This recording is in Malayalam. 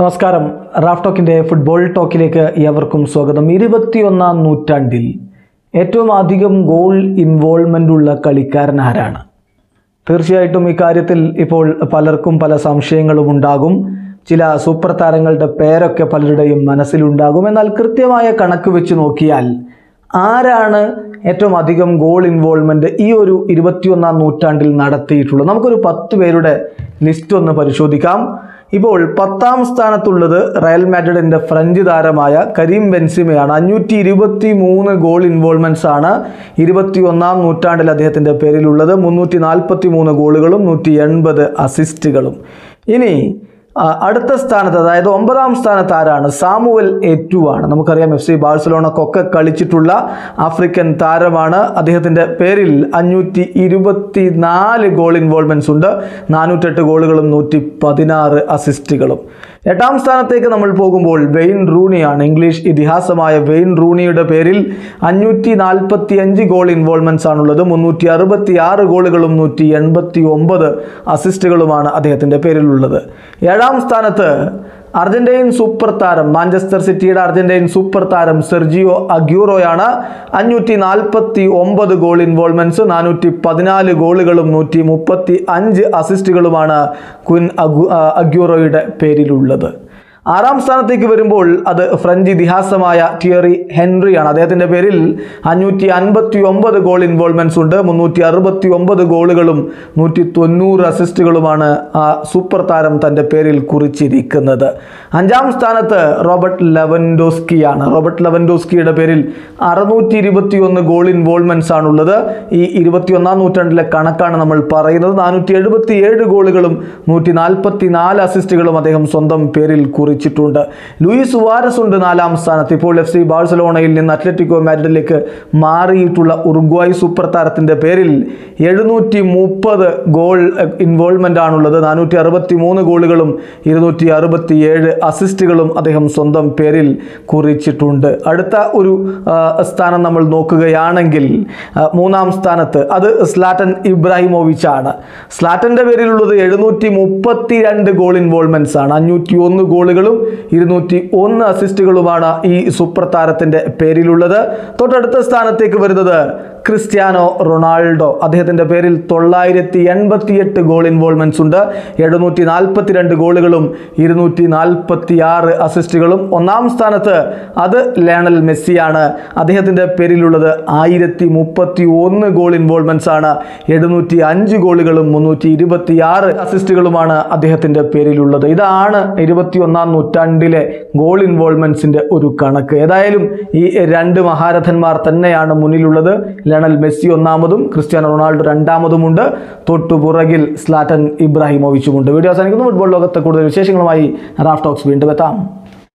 നമസ്കാരം. റാഫ് ടോക്കിന്റെ ഫുട്ബോൾ ടോക്കിലേക്ക് ഏവർക്കും സ്വാഗതം. ഇരുപത്തിയൊന്നാം നൂറ്റാണ്ടിൽ ഏറ്റവും അധികം ഗോൾ ഇൻവോൾവ്മെന്റ് ഉള്ള കളിക്കാരൻ ആരാണ്? തീർച്ചയായിട്ടും ഇക്കാര്യത്തിൽ ഇപ്പോൾ പലർക്കും പല സംശയങ്ങളും ഉണ്ടാകും. ചില സൂപ്പർ താരങ്ങളുടെ പേരൊക്കെ പലരുടെയും മനസ്സിലുണ്ടാകും. എന്നാൽ കൃത്യമായ കണക്ക് വെച്ച് നോക്കിയാൽ ആരാണ് ഏറ്റവും അധികം ഗോൾ ഇൻവോൾവ്മെന്റ് ഈ ഒരു ഇരുപത്തിയൊന്നാം നൂറ്റാണ്ടിൽ നടത്തിയിട്ടുള്ളത്? നമുക്കൊരു പത്ത് പേരുടെ ലിസ്റ്റ് ഒന്ന് പരിശോധിക്കാം. ഇപ്പോൾ പത്താം സ്ഥാനത്തുള്ളത് റയൽ മാഡ്രിഡിന്റെ ഫ്രഞ്ച് താരമായ കരീം ബെൻസിമയാണ്. അഞ്ഞൂറ്റി ഇരുപത്തി മൂന്ന് ഗോൾ ഇൻവോൾവ്മെന്റ്സ് ആണ് ഇരുപത്തി ഒന്നാം നൂറ്റാണ്ടിൽ അദ്ദേഹത്തിന്റെ പേരിലുള്ളത്. മുന്നൂറ്റി നാൽപ്പത്തി മൂന്ന് ഗോളുകളും നൂറ്റി എൺപത് അസിസ്റ്റുകളും. ഇനി അടുത്ത സ്ഥാനത്ത് അതായത് ഒമ്പതാം സ്ഥാനത്ത് ആരാണ്? സാമുവൽ എറ്റുവാണ് നമുക്കറിയാം എഫ് സി ബാഴ്സലോണക്കൊക്കെ കളിച്ചിട്ടുള്ള ആഫ്രിക്കൻ താരമാണ്. അദ്ദേഹത്തിന്റെ പേരിൽ അഞ്ഞൂറ്റി ഇരുപത്തി നാല് ഗോൾ ഇൻവോൾവ്മെന്റ്സ് ഉണ്ട്. നാനൂറ്റെട്ട് ഗോളുകളും നൂറ്റി പതിനാറ് അസിസ്റ്റുകളും. എട്ടാം സ്ഥാനത്തേക്ക് നമ്മൾ പോകുമ്പോൾ വെയിൻ റൂണിയാണ്. ഇംഗ്ലീഷ് ഇതിഹാസമായ വെയിൻ റൂണിയുടെ പേരിൽ അഞ്ഞൂറ്റി നാൽപ്പത്തി അഞ്ച് ഗോൾ ഇൻവോൾവ്മെന്റ്സ് ആണുള്ളത്. മുന്നൂറ്റി അറുപത്തി ആറ് ഗോളുകളും നൂറ്റി എൺപത്തി ഒമ്പത് അസിസ്റ്റുകളുമാണ് അദ്ദേഹത്തിന്റെ പേരിലുള്ളത്. ഏഴാം സ്ഥാനത്ത് അർജന്റീൻ സൂപ്പർ താരം മാഞ്ചസ്റ്റർ സിറ്റിയുടെ അർജന്റീൻ സൂപ്പർ താരം സെർജിയോ അഗ്യൂറോയാണ്. അഞ്ഞൂറ്റി നാൽപ്പത്തി ഒമ്പത് ഗോൾ ഇൻവോൾവ്മെന്റ്സ് നാനൂറ്റി പതിനാല് ഗോളുകളും നൂറ്റി മുപ്പത്തി അഞ്ച് അസിസ്റ്റുകളുമാണ് കുൻ അഗു അഗ്യൂറോയുടെ പേരിലുള്ളത്. ആറാം സ്ഥാനത്തേക്ക് വരുമ്പോൾ അത് ഫ്രഞ്ച് ഇതിഹാസമായ ടിയറി ഹെൻറിയാണ്. അദ്ദേഹത്തിന്റെ പേരിൽ അഞ്ഞൂറ്റി അൻപത്തി ഒമ്പത് ഗോൾ ഇൻവോൾവ്മെന്റ്സ് ഉണ്ട്. മുന്നൂറ്റി അറുപത്തി ഒമ്പത് ഗോളുകളും നൂറ്റി തൊണ്ണൂറ് അസിസ്റ്റുകളുമാണ് ആ സൂപ്പർ താരം തന്റെ പേരിൽ കുറിച്ചിരിക്കുന്നത്. അഞ്ചാം സ്ഥാനത്ത് റോബർട്ട് ലെവൻഡോസ്കിയാണ്. റോബർട്ട് ലെവൻഡോസ്കിയുടെ പേരിൽ അറുന്നൂറ്റി ഇരുപത്തി ഒന്ന് ഗോൾ ഇൻവോൾവ്മെന്റ്സ് ആണുള്ളത്. ഈ ഇരുപത്തിയൊന്നാം നൂറ്റാണ്ടിലെ കണക്കാണ് നമ്മൾ പറയുന്നത്. നാനൂറ്റി എഴുപത്തി ഏഴ് ഗോളുകളും നൂറ്റി നാൽപ്പത്തി നാല് അസിസ്റ്റുകളും അദ്ദേഹം സ്വന്തം പേരിൽ കുറിച്ചിട്ടുണ്ട് ലൂയിസ് സുവാരസ് ഉണ്ട് നാലാം സ്ഥാനത്ത്. ഇപ്പോൾ എഫ് സി ബാഴ്സലോണയിൽ നിന്ന് അത്ലറ്റിക്കോ മാഡ്രിഡിലേക്ക് മാറിയിട്ടുള്ള ഉറുഗ്വായ് സൂപ്പർ താരത്തിന്റെ പേരിൽ എഴുന്നൂറ്റി മുപ്പത് ഗോൾ ഇൻവോൾവ്മെന്റ് ആണുള്ളത്. നാനൂറ്റി അറുപത്തി മൂന്ന് ഗോളുകളും ഇരുന്നൂറ്റി അറുപത്തി ഏഴ് അസിസ്റ്റുകളും അദ്ദേഹം സ്വന്തം പേരിൽ കുറിച്ചിട്ടുണ്ട്. അടുത്ത ഒരു സ്ഥാനം നമ്മൾ നോക്കുകയാണെങ്കിൽ മൂന്നാം സ്ഥാനത്ത് അത് സ്ലാറ്റൻ ഇബ്രാഹിമോവിച്ച് ആണ് സ്ലാറ്റന്റെ പേരിലുള്ളത് എഴുന്നൂറ്റി മുപ്പത്തി രണ്ട് ഗോൾ ഇൻവോൾവ്മെന്റ്സ് ആണ് അഞ്ഞൂറ്റി ഒന്ന് ഗോളുകളും ഇരുന്നൂറ്റി ഒന്ന് അസിസ്റ്റുകളുമാണ് ഈ സൂപ്പർ താരത്തിന്റെ പേരിലുള്ളത്. തൊട്ടടുത്ത സ്ഥാനത്തേക്ക് വരുന്നത് ക്രിസ്ത്യാനോ റൊണാൾഡോ. അദ്ദേഹത്തിന്റെ പേരിൽ തൊള്ളായിരത്തി എൺപത്തി എട്ട് ഗോൾ ഇൻവോൾവ്മെന്റ്സ് ഉണ്ട്. എഴുന്നൂറ്റി നാൽപ്പത്തി രണ്ട് ഗോളുകളും ഇരുന്നൂറ്റി നാൽപ്പത്തി ആറ് അസിസ്റ്റുകളും ഒന്നാം സ്ഥാനത്ത് അത് ലയണൽ മെസ്സിയാണ്. അദ്ദേഹത്തിന്റെ പേരിലുള്ളത് ആയിരത്തി മുപ്പത്തി ഒന്ന് ഗോൾ ഇൻവോൾവ്മെന്റ്സ് ആണ്. എഴുന്നൂറ്റി അഞ്ച് ഗോളുകളും മുന്നൂറ്റി ഇരുപത്തി ആറ് അസിസ്റ്റുകളുമാണ് അദ്ദേഹത്തിന്റെ പേരിലുള്ളത്. ഇതാണ് ഇരുപത്തി ഒന്നാം നൂറ്റാണ്ടിലെ ഗോൾ ഇൻവോൾവ്മെന്റ്സിന്റെ ഒരു കണക്ക്. ഏതായാലും ഈ രണ്ട് മഹാരഥന്മാർ തന്നെയാണ് മുന്നിലുള്ളത്. ലയണൽ മെസ്സി ഒന്നാമതും ക്രിസ്ത്യാനോ റൊണാൾഡോ രണ്ടാമതുമുണ്ട്. തൊട്ടു പുറകിൽ സ്ലാറ്റൻ ഇബ്രാഹിമോവിച്ചുമുണ്ട്. വീഡിയോ അവസാനിക്കുന്നു. ഫുട്ബോൾ ലോകത്തെ കൂടുതൽ വിശേഷങ്ങളുമായി റാഫ് ടോക്സ് വീണ്ടും എത്താം.